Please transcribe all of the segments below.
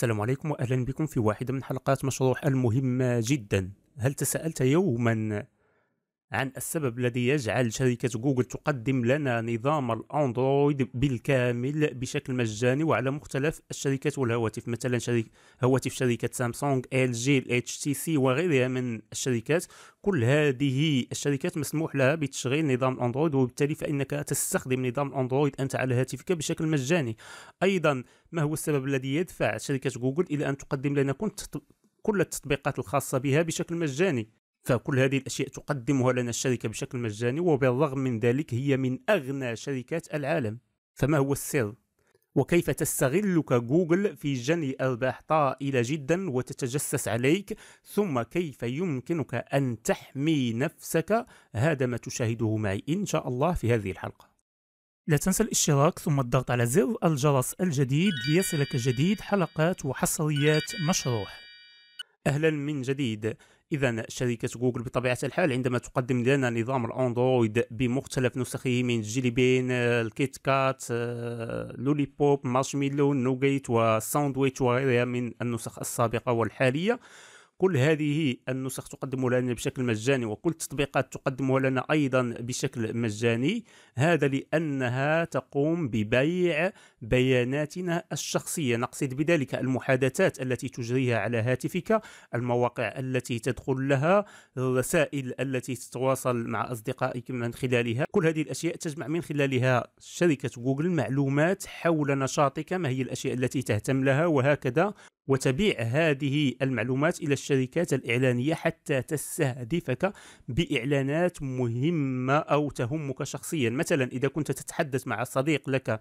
السلام عليكم واهلا بكم في واحدة من حلقات مشروح المهمه جدا. هل تساءلت يوما عن السبب الذي يجعل شركة جوجل تقدم لنا نظام الأندرويد بالكامل بشكل مجاني وعلى مختلف الشركات والهواتف مثلا شركة هواتف شركة سامسونج إل جي إتش تي سي وغيرها من الشركات. كل هذه الشركات مسموح لها بتشغيل نظام الأندرويد وبالتالي فإنك تستخدم نظام الأندرويد أنت على هاتفك بشكل مجاني. أيضا ما هو السبب الذي يدفع شركة جوجل إلى أن تقدم لنا كل التطبيقات الخاصة بها بشكل مجاني؟ فكل هذه الأشياء تقدمها لنا الشركة بشكل مجاني وبالرغم من ذلك هي من أغنى شركات العالم. فما هو السر؟ وكيف تستغلك جوجل في جني ارباح طائلة جدا وتتجسس عليك؟ ثم كيف يمكنك أن تحمي نفسك؟ هذا ما تشاهده معي إن شاء الله في هذه الحلقة. لا تنسى الاشتراك ثم الضغط على زر الجرس الجديد ليصلك جديد حلقات وحصريات مشروح. أهلا من جديد. إذا شركة جوجل بطبيعة الحال عندما تقدم لنا نظام الأندرويد بمختلف نسخه من Jelly Bean ال KitKat Lollipop Marshmallow Nougat و Sandwich وغيرها من النسخ السابقة والحالية. كل هذه النسخ تقدم لنا بشكل مجاني وكل التطبيقات تقدمها لنا أيضا بشكل مجاني. هذا لأنها تقوم ببيع بياناتنا الشخصية. نقصد بذلك المحادثات التي تجريها على هاتفك المواقع التي تدخل لها الرسائل التي تتواصل مع أصدقائك من خلالها. كل هذه الأشياء تجمع من خلالها شركة جوجل معلومات حول نشاطك ما هي الأشياء التي تهتم لها وهكذا. وتبيع هذه المعلومات إلى الشركات الإعلانية حتى تستهدفك بإعلانات مهمة أو تهمك شخصيا. مثلا إذا كنت تتحدث مع صديق لك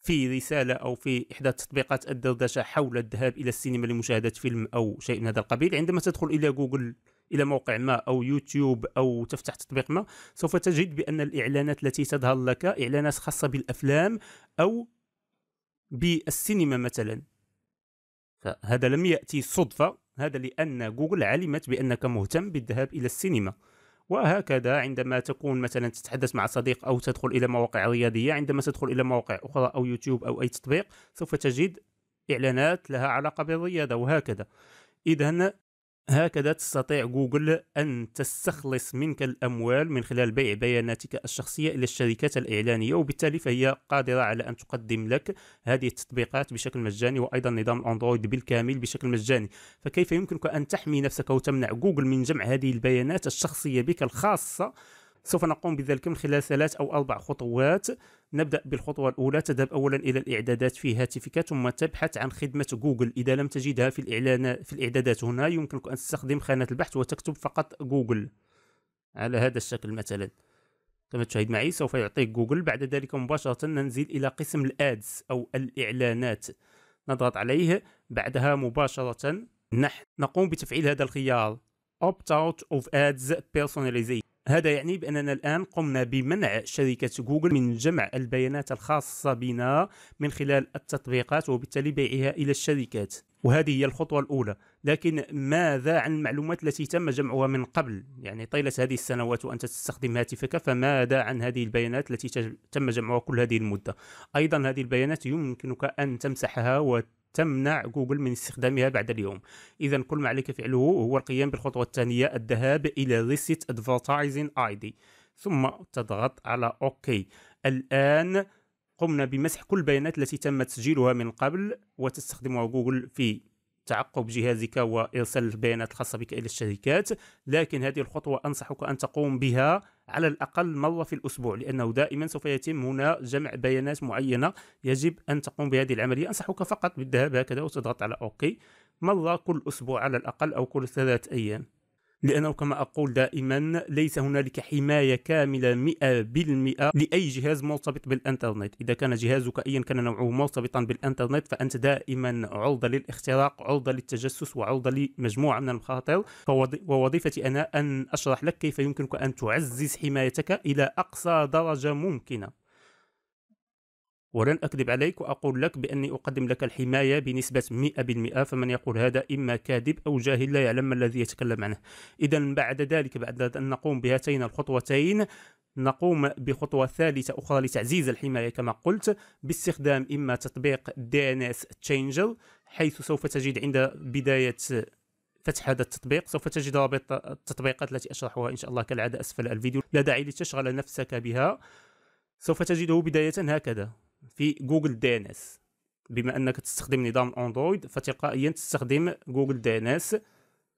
في رسالة أو في إحدى تطبيقات الدردشة حول الذهاب إلى السينما لمشاهدة فيلم أو شيء من هذا القبيل عندما تدخل إلى جوجل إلى موقع ما أو يوتيوب أو تفتح تطبيق ما سوف تجد بأن الإعلانات التي تظهر لك إعلانات خاصة بالأفلام أو بالسينما مثلا. فهذا لم يأتي صدفة هذا لأن جوجل علمت بأنك مهتم بالذهاب إلى السينما. وهكذا عندما تكون مثلا تتحدث مع صديق أو تدخل إلى مواقع رياضية عندما تدخل إلى مواقع أخرى أو يوتيوب أو أي تطبيق سوف تجد إعلانات لها علاقة بالرياضة وهكذا. إذا هكذا تستطيع جوجل أن تستخلص منك الأموال من خلال بيع بياناتك الشخصية إلى الشركات الإعلانية وبالتالي فهي قادرة على أن تقدم لك هذه التطبيقات بشكل مجاني وأيضا نظام الأندرويد بالكامل بشكل مجاني. فكيف يمكنك أن تحمي نفسك وتمنع جوجل من جمع هذه البيانات الشخصية بك الخاصة؟ سوف نقوم بذلك من خلال ثلاث أو أربع خطوات. نبدأ بالخطوة الأولى. تذهب أولا إلى الإعدادات. في هاتفك ثم تبحث عن خدمة جوجل. إذا لم تجدها في الإعلان في الإعدادات هنا يمكنك أن تستخدم خانة البحث وتكتب فقط جوجل على هذا الشكل مثلا. كما تشاهد معي سوف يعطيك جوجل. بعد ذلك مباشرة ننزل إلى قسم ال Ads أو الإعلانات. نضغط عليه. بعدها مباشرة نحن نقوم بتفعيل هذا الخيار. Opt out of ads personalization. هذا يعني بأننا الآن قمنا بمنع شركة جوجل من جمع البيانات الخاصة بنا من خلال التطبيقات وبالتالي بيعها إلى الشركات. وهذه هي الخطوة الأولى. لكن ماذا عن المعلومات التي تم جمعها من قبل؟ يعني طيلة هذه السنوات وأنت تستخدم هاتفك فماذا عن هذه البيانات التي تم جمعها كل هذه المدة؟ أيضا هذه البيانات يمكنك أن تمسحها وت تمنع جوجل من استخدامها بعد اليوم. اذا كل ما عليك فعله هو القيام بالخطوة الثانية الذهاب إلى Reset Advertising ID ثم تضغط على OK. الآن قمنا بمسح كل البيانات التي تم تسجيلها من قبل وتستخدمها جوجل في تعقب جهازك وإرسال البيانات الخاصة بك إلى الشركات. لكن هذه الخطوة أنصحك أن تقوم بها على الأقل مرة في الأسبوع لأنه دائما سوف يتم هنا جمع بيانات معينة يجب أن تقوم بهذه العملية. أنصحك فقط بالذهاب هكذا وتضغط على أوكي مرة كل أسبوع على الأقل أو كل ثلاثة أيام. لأنه كما أقول دائما ليس هنالك حماية كاملة 100% لأي جهاز مرتبط بالإنترنت. إذا كان جهازك أيا كان نوعه مرتبطا بالإنترنت فأنت دائما عرضة للاختراق عرضة للتجسس وعرضة لمجموعة من المخاطر. ووظيفتي أنا أن أشرح لك كيف يمكنك أن تعزز حمايتك إلى أقصى درجة ممكنة. ولن أكذب عليك وأقول لك بأني أقدم لك الحماية بنسبة 100% فمن يقول هذا إما كاذب أو جاهل لا يعلم ما الذي يتكلم عنه. إذا بعد ذلك بعد أن نقوم بهاتين الخطوتين نقوم بخطوة ثالثة أخرى لتعزيز الحماية كما قلت باستخدام إما تطبيق DNS Changer حيث سوف تجد عند بداية فتح هذا التطبيق سوف تجد رابط التطبيقات التي أشرحها إن شاء الله كالعادة أسفل الفيديو. لا داعي لتشغل نفسك بها. سوف تجده بداية هكذا. في جوجل DNS بما أنك تستخدم نظام أندرويد فتلقائيا تستخدم جوجل DNS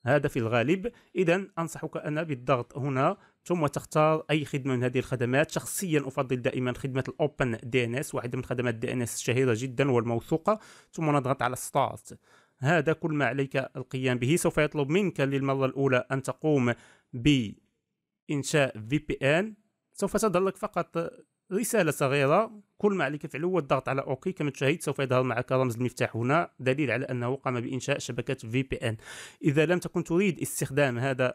هذا في الغالب. اذا أنصحك أنا بالضغط هنا ثم تختار أي خدمة من هذه الخدمات. شخصيا أفضل دائما خدمة ال Open DNS واحدة من خدمات DNS الشهيرة جدا والموثوقة. ثم نضغط على Start هذا كل ما عليك القيام به. سوف يطلب منك للمرة الأولى أن تقوم بإنشاء VPN سوف تظهر لك فقط رسالة صغيرة. كل ما عليك فعله هو الضغط على OK كما تشاهد سوف يظهر معك رمز المفتاح هنا. دليل على أنه قام بإنشاء شبكة VPN إذا لم تكن تريد استخدام هذا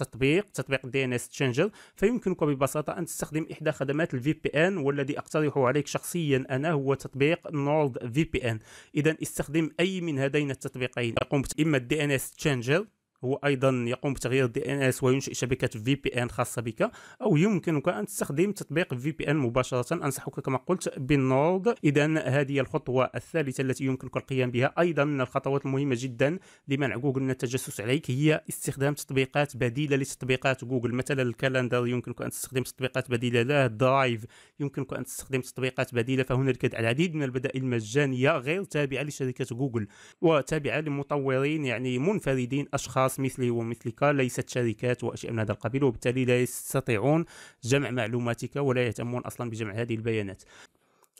التطبيق تطبيق DNS Changer فيمكنك ببساطة أن تستخدم إحدى خدمات ال VPN والذي اقترحه عليك شخصيا أنا هو تطبيق Nord VPN اذا استخدم أي من هذين التطبيقين. يقوم اما ال DNS Changer هو أيضا يقوم بتغيير ال DNS وينشئ شبكة VPN خاصة بك أو يمكنك أن تستخدم تطبيق VPN مباشرة. أنصحك كما قلت بال Nord اذا هذه الخطوة الثالثة التي يمكنك القيام بها أيضا من الخطوات المهمة جدا لمنع جوجل من التجسس عليك هي استخدام تطبيقات بديلة لتطبيقات جوجل. مثلا ال Calendar يمكنك أن تستخدم تطبيقات بديلة. له Drive يمكنك أن تستخدم تطبيقات بديلة. فهنالك العديد من البدائل المجانية غير تابعة لشركة جوجل وتابعة لمطورين يعني منفردين أشخاص أشخاص مثلي ومثلك ليست شركات وأشياء من هذا القبيل وبالتالي لا يستطيعون جمع معلوماتك ولا يهتمون أصلا بجمع هذه البيانات.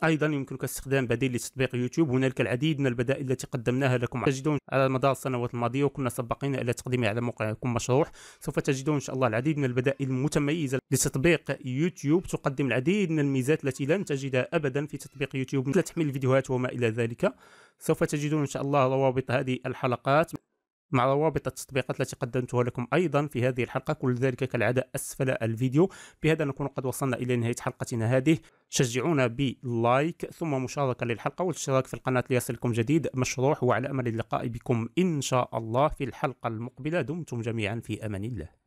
أيضا يمكنك استخدام بديل لتطبيق يوتيوب. هنالك العديد من البدائل التي قدمناها لكم. تجدون على مدار السنوات الماضية وكنا سباقين إلى تقديمها على موقعكم مشروح. سوف تجدون إن شاء الله العديد من البدائل المتميزة لتطبيق يوتيوب. تقدم العديد من الميزات التي لن تجدها ابدا في تطبيق يوتيوب. مثل تحميل الفيديوهات وما إلى ذلك. سوف تجدون إن شاء الله روابط هذه الحلقات. مع روابط التطبيقات التي قدمتها لكم أيضا في هذه الحلقة. كل ذلك كالعادة أسفل الفيديو. بهذا نكون قد وصلنا إلى نهاية حلقتنا هذه. شجعونا بلايك ثم مشاركة للحلقة والاشتراك في القناة ليصلكم جديد. مشروح وعلى أمل اللقاء بكم إن شاء الله في الحلقة المقبلة. دمتم جميعا في أمان الله.